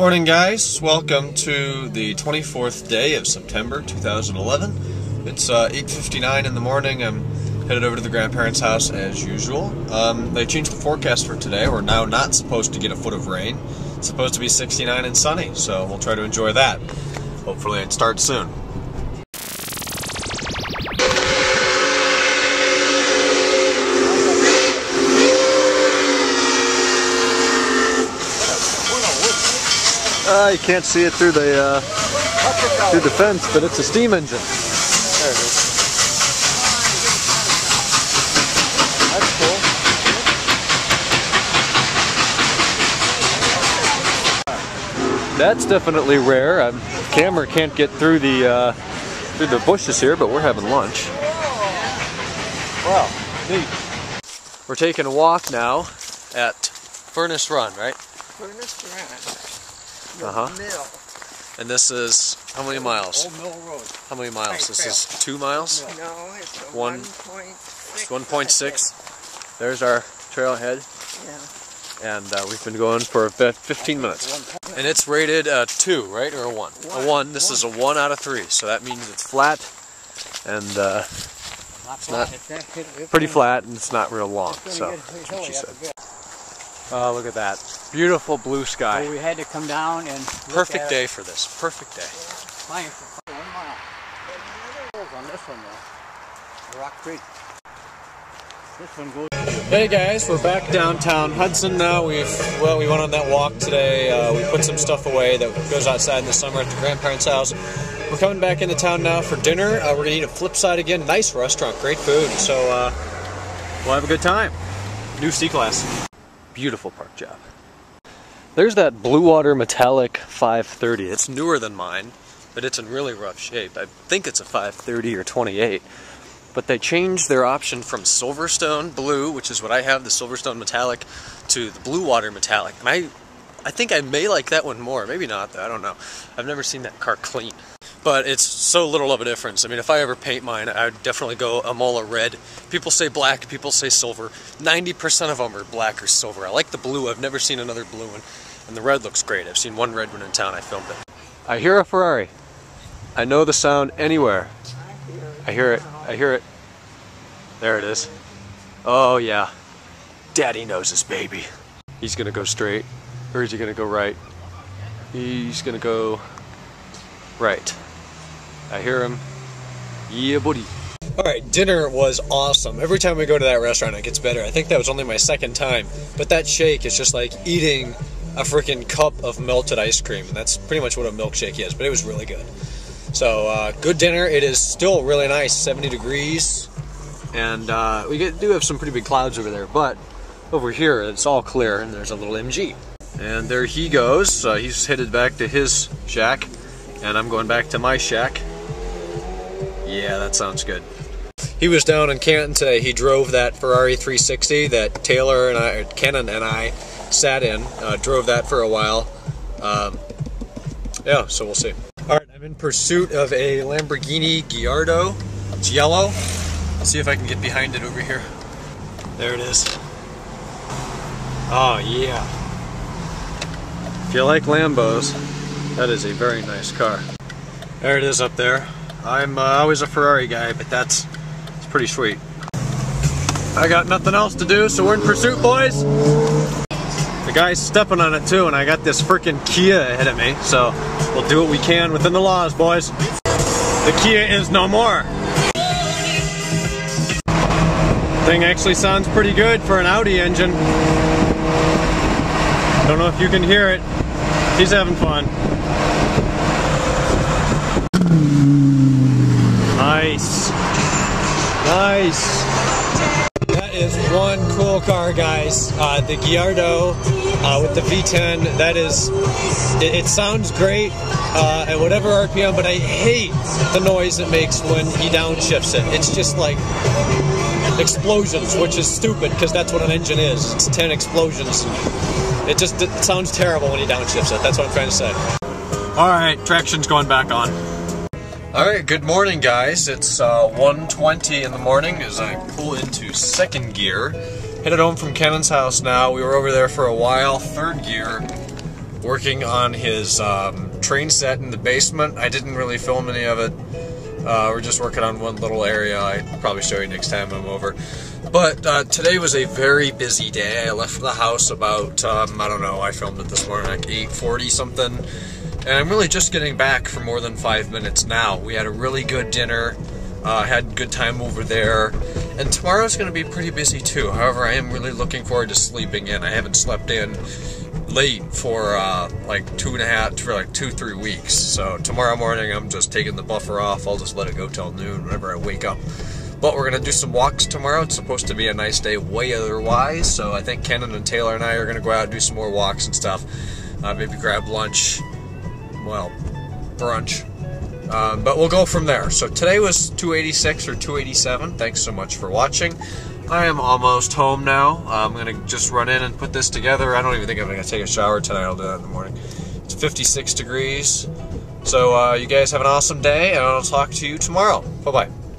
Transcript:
Morning, guys. Welcome to the 24th day of September 2011. It's uh, 8:59 in the morning. I'm headed over to the grandparents' house as usual. Um, they changed the forecast for today. We're now not supposed to get a foot of rain. It's supposed to be 69 and sunny, so we'll try to enjoy that. Hopefully, it starts soon. You can't see it through the uh, through the fence, but it's a steam engine. There it is. That's cool. That's definitely rare. Um, camera can't get through the uh, through the bushes here, but we're having lunch. Wow, neat. We're taking a walk now at Furnace Run, right? Furnace Run. Uh huh. Mill. And this is how many miles? Old Mill Road. How many miles? This is two miles. No, it's a One- 1.6. It's 1.6. There's our trailhead, Yeah. and uh, we've been going for about 15 minutes. And it's rated a two, right, or a one? A One. one. This is a one out of three, so that means it's flat, and uh, not- pretty flat, and it's not real long. So that's what she said. Oh, look at that! Beautiful blue sky. So we had to come down and look Perfect at day for this. Perfect day. Fine for one mile. On this one though, Rock Creek. This one goes. Hey guys, we're back downtown Hudson now. We've well, we went on that walk today. Uh, we put some stuff away that goes outside in the summer at the grandparents' house. We're coming back into town now for dinner. Uh, we're gonna eat at Flipside again. Nice restaurant, great food. So uh, we'll have a good time. New C class. Beautiful park job. There's that Blue Water Metallic 530. It's newer than mine, but it's in really rough shape. I think it's a 530 or 28 but they changed their option from Silverstone Blue, which is what I have, the Silverstone Metallic, to the Blue Water Metallic. And I, I think I may like that one more. Maybe not, though. I don't know. I've never seen that car clean. But it's so little of a difference. I mean, if I ever paint mine, I'd definitely go Imola red. People say black, people say silver. 90% of them are black or silver. I like the blue. I've never seen another blue one. And the red looks great. I've seen one red one in town. I filmed it. I hear a Ferrari. I know the sound anywhere. I hear it. I hear it. There it is. Oh, yeah. Daddy knows his baby. He's gonna go straight, or is he gonna go right? He's gonna go right. I hear him. Yeah, buddy. All right, dinner was awesome. Every time we go to that restaurant, it gets better. I think that was only my second time, but that shake is just like eating a freaking cup of melted ice cream, and that's pretty much what a milkshake is. But it was really good. So uh, good dinner. It is still really nice, 70 degrees, and uh, we get, do have some pretty big clouds over there. But over here, it's all clear, and there's a little MG. And there he goes. Uh, he's headed back to his shack, and I'm going back to my shack. Yeah, that sounds good. He was down in Canton today. He drove that Ferrari 360 that Taylor and I, Kenan and I, sat in. Uh, drove that for a while. Um, yeah, so we'll see. All right, I'm in pursuit of a Lamborghini Gallardo. It's yellow. Let's see if I can get behind it over here. There it is. Oh yeah. If you like Lambos, that is a very nice car. There it is up there. I'm uh, always a Ferrari guy, but that's it's pretty sweet. I got nothing else to do, so we're in pursuit, boys. The guy's stepping on it too, and I got this freaking Kia ahead of me, so we'll do what we can within the laws, boys. The Kia is no more. Thing actually sounds pretty good for an Audi engine. Don't know if you can hear it. He's having fun. Nice. Nice. That is one cool car, guys. Uh, the Gallardo uh, with the V10. That is, it, it sounds great uh, at whatever RPM, but I hate the noise it makes when he downshifts it. It's just like explosions, which is stupid because that's what an engine is. It's 10 explosions. It just it sounds terrible when he downshifts it. That's what I'm trying to say. All right, traction's going back on. All right, good morning, guys. It's uh, 1.20 in the morning as I pull into second gear. Headed home from Kenan's house now. We were over there for a while. Third gear. working on his um, train set in the basement. I didn't really film any of it. Uh, we're just working on one little area. I'll probably show you next time I'm over. But uh, today was a very busy day. I left the house about um, I don't know. I filmed it this morning like 8:40 something, and I'm really just getting back for more than five minutes now. We had a really good dinner. Uh, had good time over there, and tomorrow's going to be pretty busy too. However, I am really looking forward to sleeping in. I haven't slept in late for uh, like two and a half for like two three weeks. So tomorrow morning I'm just taking the buffer off. I'll just let it go till noon whenever I wake up. But we're gonna do some walks tomorrow. It's supposed to be a nice day way otherwise. so I think Kenan and Taylor and I are gonna go out and do some more walks and stuff. Uh, maybe grab lunch. Well, brunch. Um, but we'll go from there. So today was 286 or 287. Thanks so much for watching. I am almost home now. I'm gonna just run in and put this together. I don't even think I'm gonna take a shower tonight. I'll do that in the morning. It's 56 degrees. So uh, you guys have an awesome day, and I'll talk to you tomorrow. Bye bye.